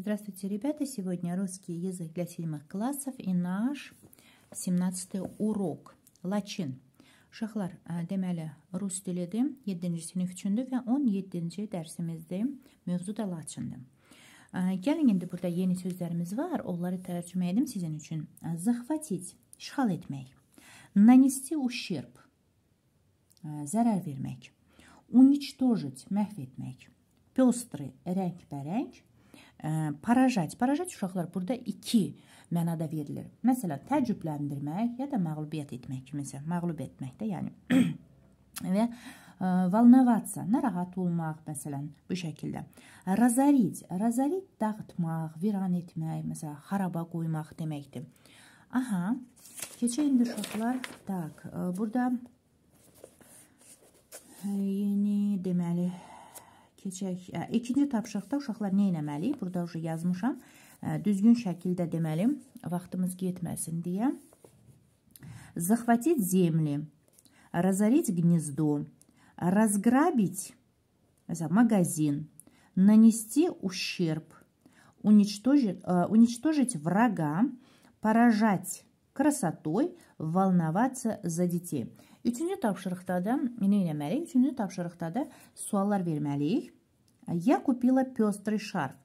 Здравствуйте, ребята! Сегодня русский язык для седьмых классов и наш 17 урок. Laçin. Uşaqlar, deməli, rus dilidir. 7-ci sinif üçündür və 17-ci dərsimizdir. Mövzu da Laçındır. Gəlin indi burada yeni sözlərimiz var. Onları tərcümə edim sizin üçün. Захватить, işğal etmək. Нанести ущерб, zərər vermək. Уничтожить, məhv etmək. Пёстрый, rəngbərəng ə, parajat. Parajat uşaqlar burada 2 mənada verilir. Məsələn, təəccübləndirmək ya da məğlubiyyət etmək kimisə, məğlub etmək də, yəni və e, valnovatsa, narahat olmaq məsələn bu şəkildə. Razarit, razarit dağıtmaq, viran etmək, məsələn, xaraba qoymaq deməkdir. Aha. Keçək indi uşaqlar. Tak, e, burada e, yeni deməli keçək. İkinci tapşırıqda uşaqlar nə etməliyik? Burada уже yazmışam. Düzgün şəkildə deməli, vaxtımız getməsin deyə. Захватить земли, разорить гнездо, разграбить магазин, нанести ущерб, уничтожить, уничтожить врага, поражать красотой, волноваться за детей. Üçüncü tapşırıqda da nə etməliyik? Üçüncü tapşırıqda da suallar verməliyik. Я купила пестрый шарф.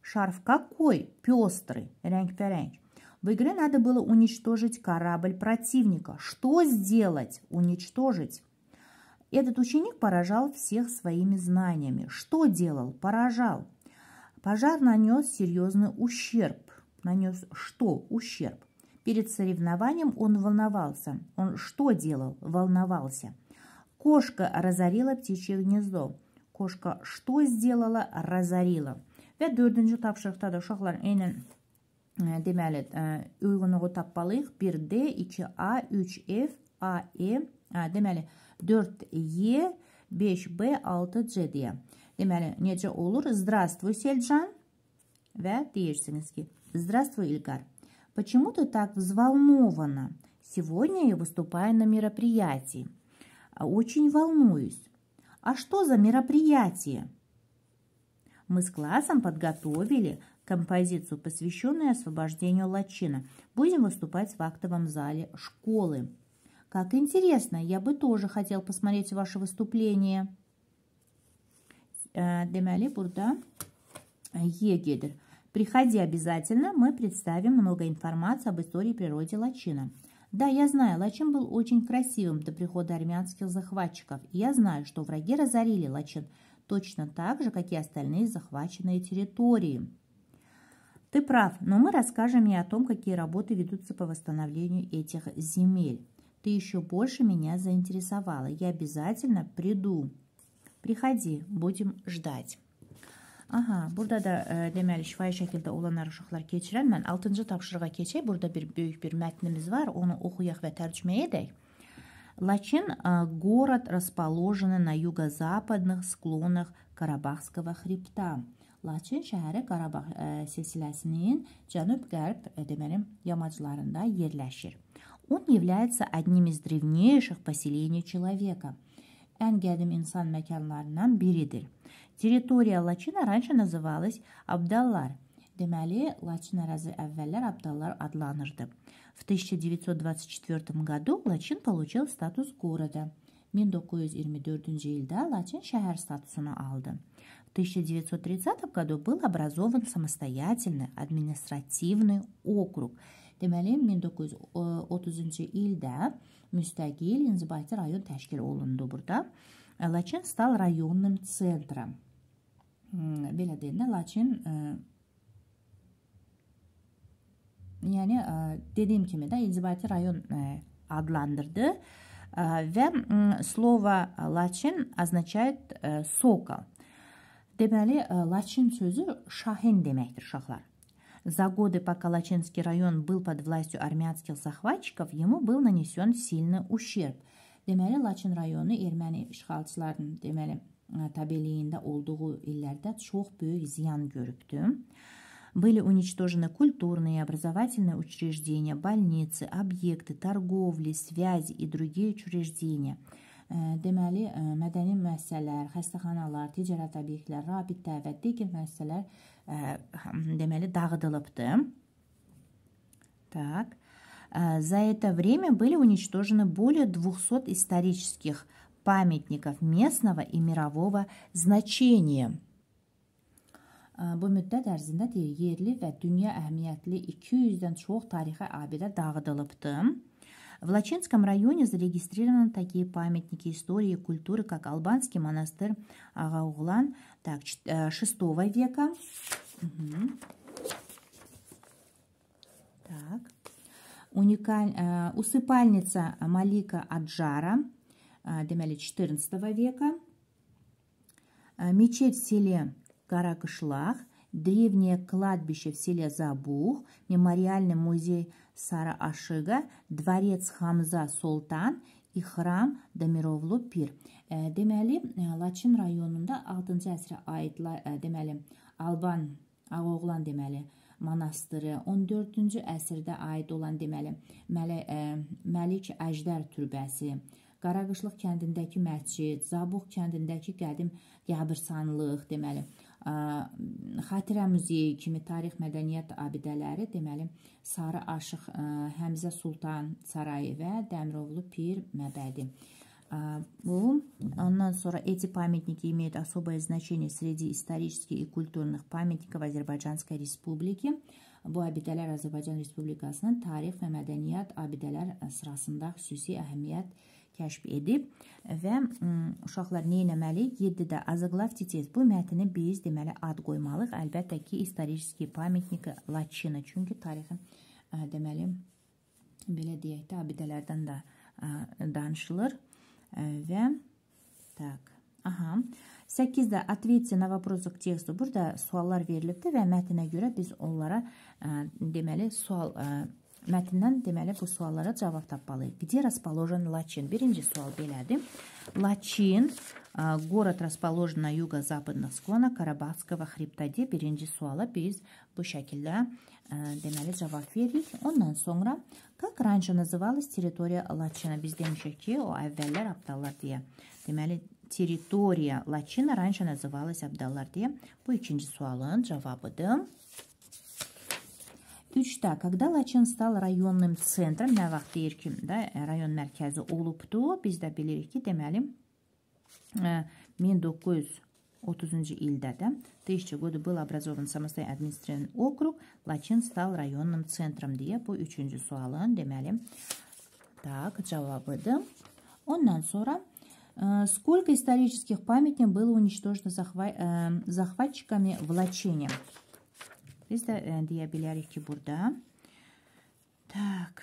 Шарф какой? Пестрый, рянг-перянг. В игре надо было уничтожить корабль противника. Что сделать? Уничтожить. Этот ученик поражал всех своими знаниями. Что делал? Поражал. Пожар нанес серьезный ущерб. Нанес что? Ущерб. Перед соревнованием он волновался. Он что делал? Волновался. Кошка разорила птичье гнездо. Кошка что сделала? Разорила. Və dördüncü tapşırıqda da uşaqlar eynən deməli uyğunluğu tapmalıyıq. 1D, 2A, 3F, AE, deməli 4E, 5B, 6C deyə. Deməli necə olur? Здравствуй, Selcan və deyirsiniz ki, Здравствуй, İlqar. Почему ты так взволнована? Сегодня я выступаю на мероприятии. Очень волнуюсь. А что за мероприятие? Мы с классом подготовили композицию, посвященную освобождению Лачина. Будем выступать в актовом зале школы. Как интересно, я бы тоже хотел посмотреть ваше выступление. Deməli, burada gedir. Приходи обязательно, мы представим много информации об истории природе Лачина. Да, я знаю, Лачин был очень красивым до прихода армянских захватчиков. И я знаю, что враги разорили Лачин точно так же, как и остальные захваченные территории. Ты прав, но мы расскажем и о том, какие работы ведутся по восстановлению этих земель. Ты еще больше меня заинтересовала. Я обязательно приду. Приходи, будем ждать. Aha, burada da ə, e, deməli şifahi şəkildə olanlar uşaqlar keçirəm. Mən 6-cı tapşırığa keçək. Burada bir böyük bir mətnimiz var. Onu oxuyaq və tərcümə edək. Лачин – город, расположенный на юго-западных склонах Карабахского хребта. Laçin şəhəri Qarabağ ə, e, silsiləsinin cənub-qərb e, deməli yamaclarında yerləşir. Он является одним из древнейших поселений человека – ən qədim insan məkanlarından biridir. Territoriya Laçina раньше называлась Abdallar. Deməli, Laçin ərazi əvvəllər Abdallar adlanırdı. В 1924 году Laçin получил статус города. 1924 ildə Laçin şəhər statusunu aldı. В 1930 году был образован самостоятельный административный округ. Deməli, 1930-cu ildə müstəqil inzibati rayon təşkil olundu burada. Laçin stal rayonным центром. Belə deyəndə Laçin yəni dediyim kimi də inzibati rayon adlandırdı və слово Laçin означает сокол. Deməli, Laçin sözü şahin deməkdir uşaqlar. За годы, пока Лачинский район был под властью армянских захватчиков, ему был нанесен сильный ущерб. Deməli, Laçin rayonu erməni işğalçıların deməli tabeliyində olduğu illərdə çox böyük ziyan görübdü. Были уничтожены культурные и образовательные учреждения, больницы, объекты торговли, связи и другие учреждения. deməli, mədəni müəssisələr, xəstəxanalar, ticarət obyektləri, rabitə və digər müəssisələr deməli dağıdılıbdı. Так. За это время были уничтожены более 200 исторических памятников местного и мирового значения. Bu müddət ərzində deyir, yerli və dünya əhəmiyyətli 200-dən çox tarixi abidə dağıdılıbdı. В Лачинском районе зарегистрированы такие памятники истории и культуры, как Албанский монастырь Агауглан так, VI века. Угу. Так. Уникаль... Усыпальница Малика Аджара, демели 14 века. Мечеть в селе Каракышлах, древнее кладбище в селе Забух, мемориальный музей Сара Ашига, дворец Хамза Солтан и храм Demirovlu Pir. Deməli, Laçın rayonunda 6-cı əsrə aid deməli Alban Ağoğlan deməli monastırı 14-cü əsrdə aid olan deməli Mələ, ə, Məlik Əjdər türbəsi, Qaraqışlıq kəndindəki məscid, Zabux kəndindəki qədim qəbirstanlıq deməli xatirə muzeyi kimi tarix mədəniyyət abidələri, deməli, Sarı Aşıq Həmzə Sultan sarayı və Dəmirovlu Pir məbədi. Bu, ondan sonra эти памятники имеют особое значение среди исторических и культурных памятников Azərbaycanской Республики. Bu abidələr Azərbaycan Respublikasının tarix və mədəniyyət abidələr sırasında xüsusi əhəmiyyət kəşf edib və uşaqlar nə etməliyik? 7-də azıqlavtites bu mətni biz deməli ad qoymalıyıq. Əlbəttə ki, исторический памятник Laçını, çünki tarixin deməli belə deyək də abidələrdən də danışılır və tak. Aha. 8-də ответьте на вопросы к тексту. Burada suallar verilibdir və mətnə görə biz onlara ə, deməli sual ə, Mətndən deməli bu suallara cavab tapmalıyıq. Где расположен Лачин? Birinci sual belədir. Лачин город расположен на юго-западных склонах Карабахского хребта deyə birinci suala biz bu şəkildə deməli cavab veririk. Ondan sonra как раньше называлась территория Лачина? Biz demişik ki, o əvvəllər Abdallar deyə. Deməli территория Лачина раньше называлась Abdallar deyə. Bu ikinci sualın cavabıdır. 3-də, когда Laçın stal rayonun centrом, nə vaxt deyir ki, də rayon mərkəzi olubdu, biz də bilirik ki, deməli 1930 ildə də 1000 году был образован самостоятельный административный округ, Laçın stal rayonun centrом deyə bu üçüncü sualın deməli так cavabıdır. Ondan sonra сколько исторических памятников было уничтожено захватчиками в Лачине? Biz də ə, deyə bilərik ki, так,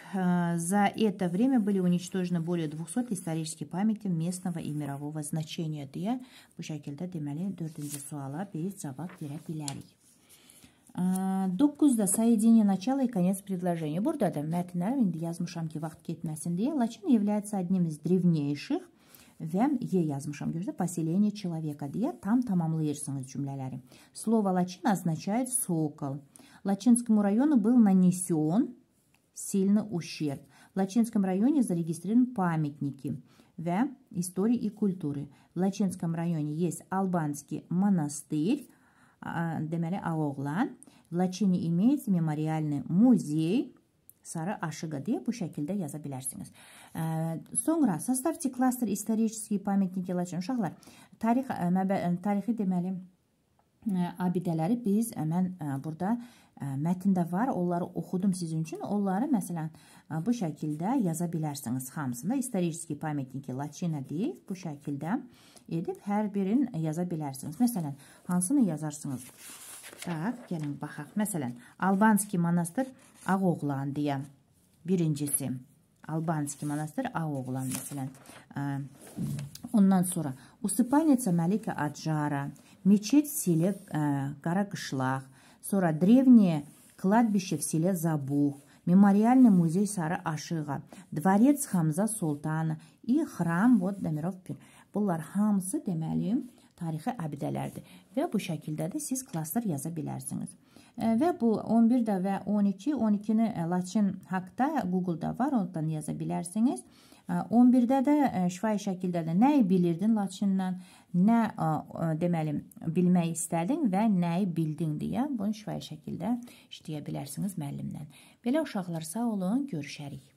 за это время были уничтожены более 200 исторических памятников местного и мирового значения deyə bu şəkildə deməli 4-cü suala biz cavab verə bilərik. 9-da соединение начала и конец предложения. Burada da mətnlər indi yazmışam ki, vaxt getməsin является одним из древнейших və E yazmışam. Görürsə, поселение человека deyə tam tamamlayırsınız cümlələri. Слово Лачин означает сокол. Лачинскому району был нанесен сильный ущерб. В Лачинском районе зарегистрированы памятники в истории и культуры. В Лачинском районе есть албанский монастырь, deməli Ağoğlan. В Лачине имеется мемориальный музей, sarı aşığı deyə bu şəkildə yaza bilərsiniz. Sonra составьте кластер исторические памятники Laçın. Uşaqlar, tarix tarixi deməli abidələri biz mən burada mətndə var. Onları oxudum sizin üçün. Onları məsələn bu şəkildə yaza bilərsiniz hamısında. İstorический памятники Laçina deyib bu şəkildə edib hər birini yaza bilərsiniz. Məsələn, hansını yazarsınız? Так, келін бақақ. Мәселен, Албанский монастыр Ағоғылан дия. Біріншісі. Албанский монастыр Ағоғылан, мәселен. Э, Ондан сұра. Усыпаница Мәлика Аджара, Мечет в селе э, Каракышлах, sonra древнее кладбище в селе Забух, мемориальный музей Сары Ашыға, дворец Хамза Султана и храм, вот, Дамиров Пир. Бұлар хамсы демәлім, tarixi abidələrdir və bu şəkildə də siz klasslar yaza bilərsiniz. Və bu 11-də və 12, 12-ni Laçın haqda Google-da var, ondan yaza bilərsiniz. 11-də də şifahi şəkildə də nəyi bilirdin Laçından, nə deməli bilmək istədin və nəyi bildin deyə bunu şifahi şəkildə işləyə bilərsiniz müəllimlə. Belə uşaqlar sağ olun, görüşərik.